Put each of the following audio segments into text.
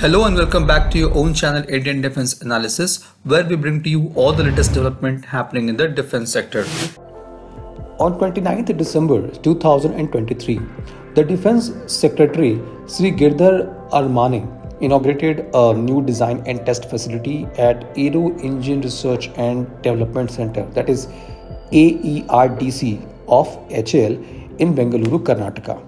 Hello and welcome back to your own channel Indian Defense Analysis where we bring to you all the latest development happening in the defense sector. On 29th December 2023, the Defense Secretary Sri Giridhar Aramane inaugurated a new design and test facility at Aero Engine Research and Development Center that is AERDC of HAL in Bengaluru, Karnataka.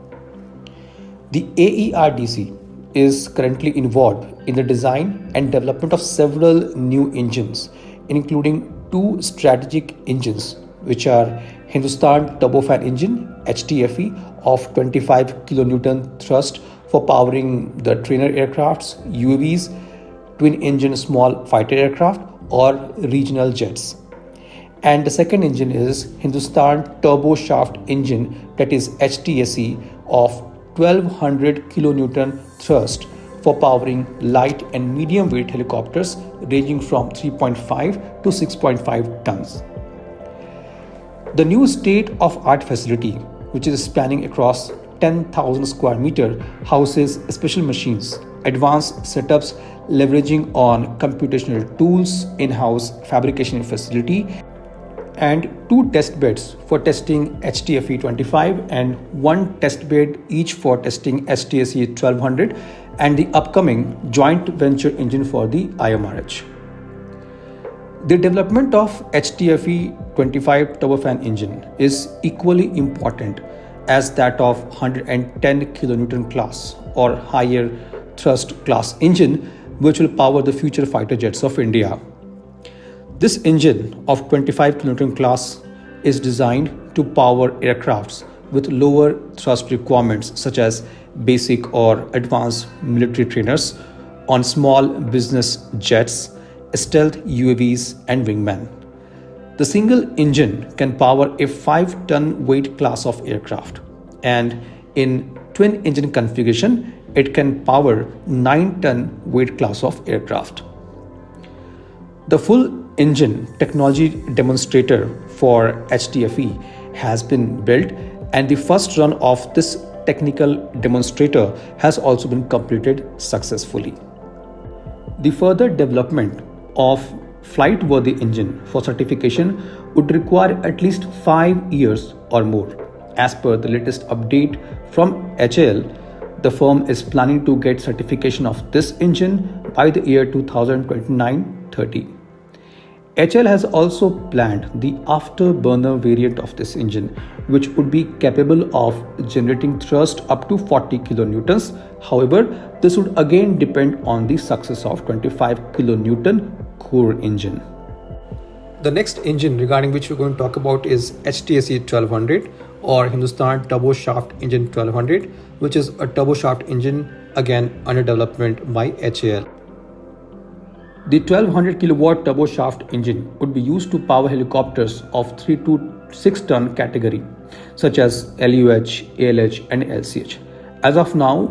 The AERDC is currently involved in the design and development of several new engines, including two strategic engines, which are Hindustan Turbofan Engine HTFE of 25 kilonewton thrust for powering the trainer aircrafts, UAVs, twin engine small fighter aircraft, or regional jets. And the second engine is Hindustan Turboshaft Engine, that is HTSE, of 1200 kilonewton thrust for powering light and medium weight helicopters ranging from 3.5 to 6.5 tons. The new state of art facility, which is spanning across 10,000 square meter, houses special machines, advanced setups leveraging on computational tools, in-house fabrication facility, and two test beds for testing HTFE 25 and one test bed each for testing HTSE 1200 and the upcoming joint venture engine for the IMRH. The development of HTFE 25 turbofan engine is equally important as that of 110 kilonewton class or higher thrust class engine which will power the future fighter jets of India. This engine of 25 kilonewton class is designed to power aircrafts with lower thrust requirements such as basic or advanced military trainers on small business jets, stealth UAVs and wingmen. The single engine can power a 5 ton weight class of aircraft and in twin engine configuration it can power 9 ton weight class of aircraft. The full engine technology demonstrator for HTFE has been built and the first run of this technical demonstrator has also been completed successfully. The further development of flight worthy engine for certification would require at least 5 years or more. As per the latest update from HAL, the firm is planning to get certification of this engine by the year 2029 30. HAL has also planned the afterburner variant of this engine, which would be capable of generating thrust up to 40 kilonewtons. However, this would again depend on the success of 25 kilonewton core engine. The next engine regarding which we're going to talk about is HTSE 1200 or Hindustan Turboshaft Engine 1200, which is a turboshaft engine again under development by HAL. The 1200 kilowatt turboshaft engine would be used to power helicopters of 3 to 6 ton category such as LUH, ALH and LCH. As of now,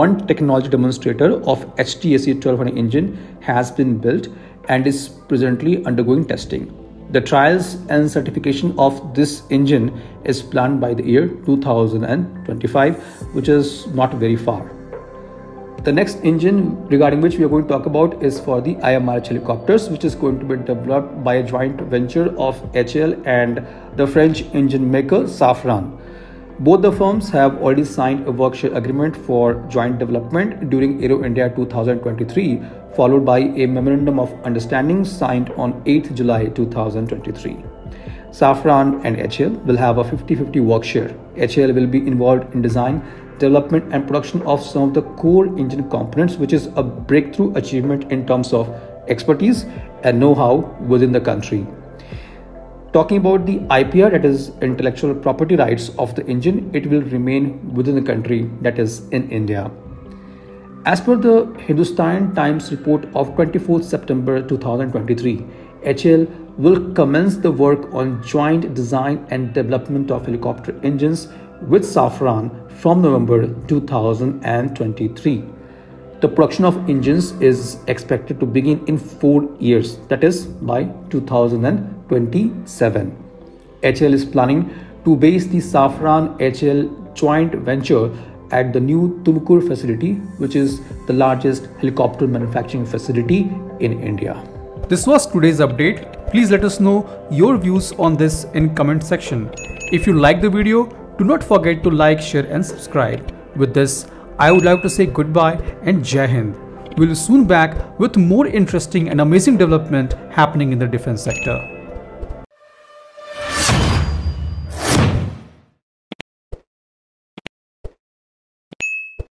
one technology demonstrator of HTSE 1200 engine has been built and is presently undergoing testing. The trials and certification of this engine is planned by the year 2025, which is not very far. The next engine regarding which we are going to talk about is for the IMRH helicopters, which is going to be developed by a joint venture of HAL and the French engine maker Safran. Both the firms have already signed a workshare agreement for joint development during Aero India 2023, followed by a memorandum of understanding signed on 8th July 2023. Safran and HAL will have a 50-50 workshare. HAL will be involved in design, development and production of some of the core engine components, which is a breakthrough achievement in terms of expertise and know-how within the country. Talking about the IPR, that is intellectual property rights of the engine, it will remain within the country, that is in India. As per the Hindustan Times report of 24th September 2023, HAL will commence the work on joint design and development of helicopter engines with Safran from November 2023. The production of engines is expected to begin in four years, that is by 2027. HAL is planning to base the Safran HAL joint venture at the new Tumkur facility, which is the largest helicopter manufacturing facility in India. This was today's update. Please let us know your views on this in comment section. If you like the video, do not forget to like, share and subscribe. With this, I would like to say goodbye and Jai Hind. We'll soon back with more interesting and amazing development happening in the defense sector.